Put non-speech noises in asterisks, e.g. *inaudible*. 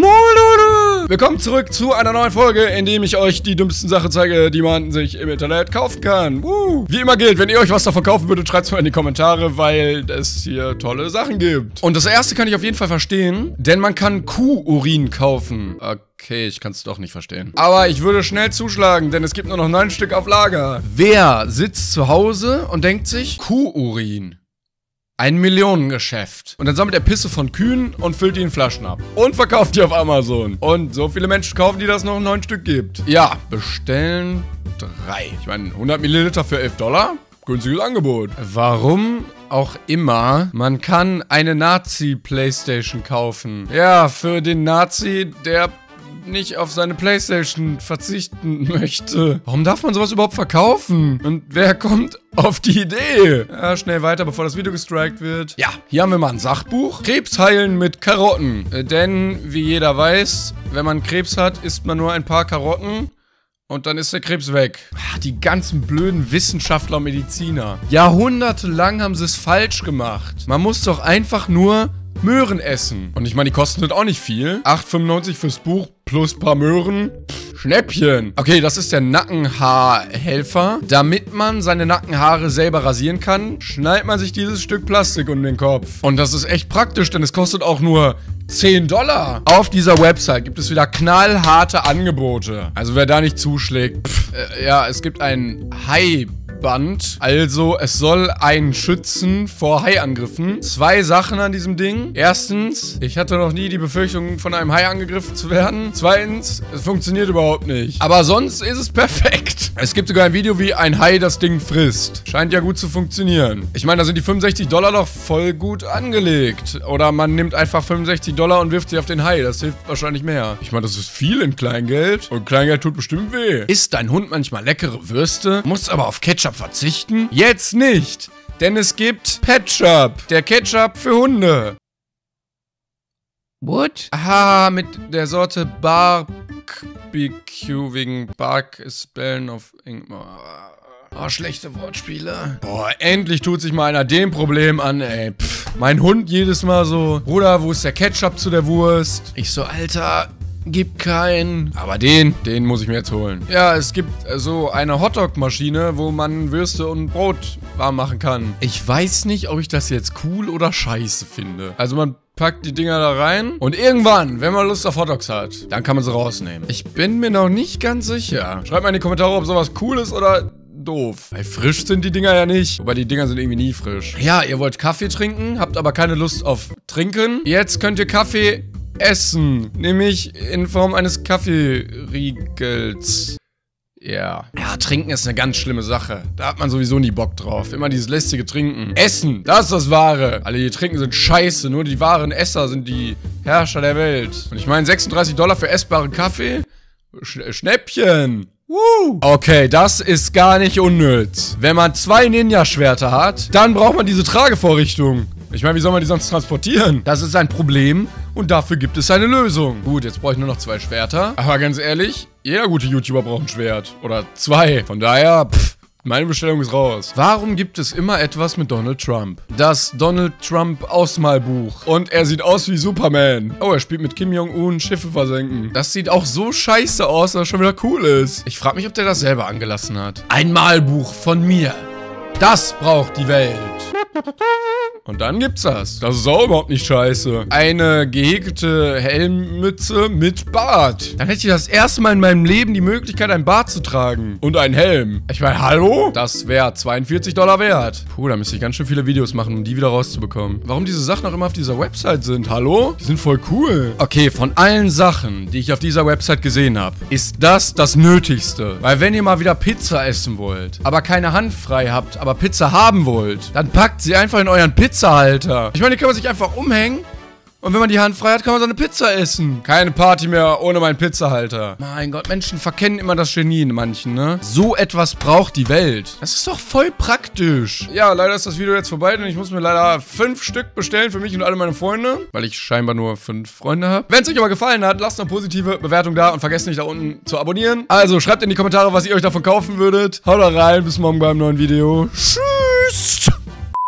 Moin Willkommen zurück zu einer neuen Folge, in dem ich euch die dümmsten Sachen zeige, die man sich im Internet kaufen kann. Woo. Wie immer gilt, wenn ihr euch was davon kaufen würdet, schreibt es mal in die Kommentare, weil es hier tolle Sachen gibt. Und das erste kann ich auf jeden Fall verstehen, denn man kann Kuhurin kaufen. Okay, ich kann es doch nicht verstehen. Aber ich würde schnell zuschlagen, denn es gibt nur noch neun Stück auf Lager. Wer sitzt zu Hause und denkt sich, Kuhurin? Ein Millionengeschäft. Und dann sammelt er Pisse von Kühen und füllt die in Flaschen ab. Und verkauft die auf Amazon. Und so viele Menschen kaufen, die das noch neun Stück gibt. Ja, bestellen drei. Ich meine, 100 Milliliter für 11 Dollar? Günstiges Angebot. Warum auch immer, man kann eine Nazi-Playstation kaufen. Ja, für den Nazi, der nicht auf seine Playstation verzichten möchte. Warum darf man sowas überhaupt verkaufen? Und wer kommt auf die Idee? Ja, schnell weiter, bevor das Video gestrikt wird. Ja, hier haben wir mal ein Sachbuch. Krebs heilen mit Karotten. Äh, denn, wie jeder weiß, wenn man Krebs hat, isst man nur ein paar Karotten. Und dann ist der Krebs weg. Ah, die ganzen blöden Wissenschaftler und Mediziner. Jahrhundertelang haben sie es falsch gemacht. Man muss doch einfach nur Möhren essen. Und ich meine, die kosten das auch nicht viel. 8,95 fürs Buch plus paar Möhren. Schnäppchen. Okay, das ist der Nackenhaarhelfer. Damit man seine Nackenhaare selber rasieren kann, schneidet man sich dieses Stück Plastik um den Kopf. Und das ist echt praktisch, denn es kostet auch nur 10 Dollar. Auf dieser Website gibt es wieder knallharte Angebote. Also wer da nicht zuschlägt, pff, äh, ja, es gibt ein Hai Band. Also, es soll einen schützen vor Haiangriffen. Zwei Sachen an diesem Ding. Erstens, ich hatte noch nie die Befürchtung, von einem Hai angegriffen zu werden. Zweitens, es funktioniert überhaupt nicht. Aber sonst ist es *laughs* perfekt. Es gibt sogar ein Video, wie ein Hai das Ding frisst. Scheint ja gut zu funktionieren. Ich meine, da sind die 65 Dollar doch voll gut angelegt. Oder man nimmt einfach 65 Dollar und wirft sie auf den Hai. Das hilft wahrscheinlich mehr. Ich meine, das ist viel in Kleingeld. Und Kleingeld tut bestimmt weh. Isst dein Hund manchmal leckere Würste, muss aber auf Ketchup Ketchup verzichten? Jetzt nicht, denn es gibt Petchup, der Ketchup für Hunde. What? Ah, mit der Sorte Barbecue wegen Bark ist Spellen auf Ingmar. Oh, schlechte Wortspiele. Boah, endlich tut sich mal einer dem Problem an, ey. Pff. Mein Hund jedes Mal so, Bruder, wo ist der Ketchup zu der Wurst? Ich so, Alter, gibt keinen. Aber den, den muss ich mir jetzt holen. Ja, es gibt so eine Hotdog-Maschine, wo man Würste und Brot warm machen kann. Ich weiß nicht, ob ich das jetzt cool oder scheiße finde. Also man packt die Dinger da rein und irgendwann, wenn man Lust auf Hotdogs hat, dann kann man sie rausnehmen. Ich bin mir noch nicht ganz sicher. Schreibt mal in die Kommentare, ob sowas cool ist oder doof. Weil frisch sind die Dinger ja nicht. Wobei die Dinger sind irgendwie nie frisch. Ja, ihr wollt Kaffee trinken, habt aber keine Lust auf Trinken. Jetzt könnt ihr Kaffee essen. Nämlich in Form eines Kaffeeriegels. Ja. Ja, trinken ist eine ganz schlimme Sache. Da hat man sowieso nie Bock drauf. Immer dieses lästige Trinken. Essen, das ist das Wahre. Alle, die trinken, sind scheiße. Nur die wahren Esser sind die Herrscher der Welt. Und ich meine, 36 Dollar für essbaren Kaffee? Sch Schnäppchen. Woo. Okay, das ist gar nicht unnütz. Wenn man zwei Ninja-Schwerter hat, dann braucht man diese Tragevorrichtung. Ich meine, wie soll man die sonst transportieren? Das ist ein Problem und dafür gibt es eine Lösung. Gut, jetzt brauche ich nur noch zwei Schwerter. Aber ganz ehrlich, jeder gute YouTuber braucht ein Schwert. Oder zwei. Von daher, pff. Meine Bestellung ist raus. Warum gibt es immer etwas mit Donald Trump? Das Donald Trump Ausmalbuch. Und er sieht aus wie Superman. Oh, er spielt mit Kim Jong-un Schiffe versenken. Das sieht auch so scheiße aus, dass er schon wieder cool ist. Ich frage mich, ob der das selber angelassen hat. Ein Malbuch von mir. Das braucht die Welt. Und dann gibt's das. Das ist auch überhaupt nicht scheiße. Eine gehäkelte Helmmütze mit Bart. Dann hätte ich das erste Mal in meinem Leben die Möglichkeit, ein Bart zu tragen. Und einen Helm. Ich meine, hallo? Das wäre 42 Dollar wert. Puh, da müsste ich ganz schön viele Videos machen, um die wieder rauszubekommen. Warum diese Sachen auch immer auf dieser Website sind? Hallo? Die sind voll cool. Okay, von allen Sachen, die ich auf dieser Website gesehen habe, ist das das Nötigste. Weil wenn ihr mal wieder Pizza essen wollt, aber keine Hand frei habt, aber Pizza haben wollt, dann packt sie einfach in euren Pizza Pizzahalter. Ich meine, die kann man sich einfach umhängen. Und wenn man die Hand frei hat, kann man so eine Pizza essen. Keine Party mehr ohne meinen Pizzahalter. Mein Gott, Menschen verkennen immer das Genie in manchen, ne? So etwas braucht die Welt. Das ist doch voll praktisch. Ja, leider ist das Video jetzt vorbei, denn ich muss mir leider fünf Stück bestellen für mich und alle meine Freunde. Weil ich scheinbar nur fünf Freunde habe. Wenn es euch aber gefallen hat, lasst eine positive Bewertung da und vergesst nicht da unten zu abonnieren. Also schreibt in die Kommentare, was ihr euch davon kaufen würdet. Haut rein, bis morgen beim neuen Video. Tschüss.